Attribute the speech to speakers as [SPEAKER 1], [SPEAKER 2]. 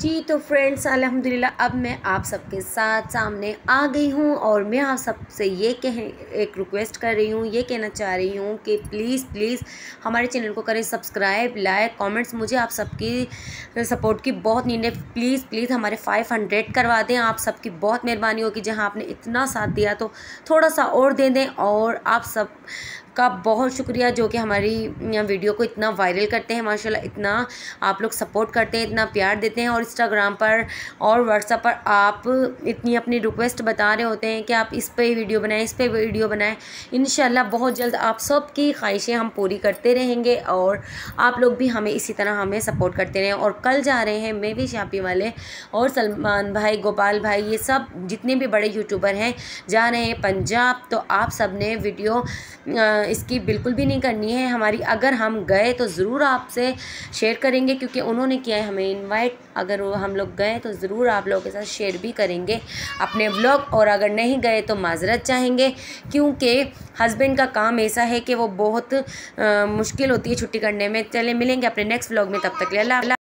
[SPEAKER 1] जी तो फ्रेंड्स अल्हम्दुलिल्लाह, अब मैं आप सबके साथ सामने आ गई हूँ और मैं आप सबसे ये कह, एक रिक्वेस्ट कर रही हूँ, ये कहना चाह रही हूँ कि प्लीज़ प्लीज़ हमारे चैनल को करें सब्सक्राइब लाइक कमेंट्स मुझे आप सबकी सपोर्ट की बहुत नीड है। प्लीज़ प्लीज़ हमारे फाइव हंड्रेड करवा दें। आप सबकी बहुत मेहरबानी होगी। जहाँ आपने इतना साथ दिया तो थोड़ा सा और दे दें और आप सब का बहुत शुक्रिया, जो कि हमारी वीडियो को इतना वायरल करते हैं, माशाल्लाह, इतना आप लोग सपोर्ट करते हैं, इतना प्यार देते हैं और इंस्टाग्राम पर और व्हाट्सएप पर आप इतनी अपनी रिक्वेस्ट बता रहे होते हैं कि आप इस पर वीडियो बनाएँ, इस पर वीडियो बनाएँ। इन बहुत जल्द आप सब की ख्वाहिशें हम पूरी करते रहेंगे और आप लोग भी हमें इसी तरह हमें सपोर्ट करते रहें। और कल जा रहे हैं मे भी शापी वाले और सलमान भाई, गोपाल भाई, ये सब जितने भी बड़े यूट्यूबर हैं, जा रहे हैं पंजाब तो आप सबने वीडियो इसकी बिल्कुल भी नहीं करनी है। हमारी अगर हम गए तो ज़रूर आपसे शेयर करेंगे क्योंकि उन्होंने किया है हमें इनवाइट अगर वो हम लोग गए तो ज़रूर आप लोगों के साथ शेयर भी करेंगे अपने ब्लॉग और अगर नहीं गए तो माजरत चाहेंगे क्योंकि हस्बैंड का काम ऐसा है कि वो बहुत आ, मुश्किल होती है छुट्टी करने में। चले मिलेंगे अपने नेक्स्ट ब्लॉग में। तब तक ले अल्लाह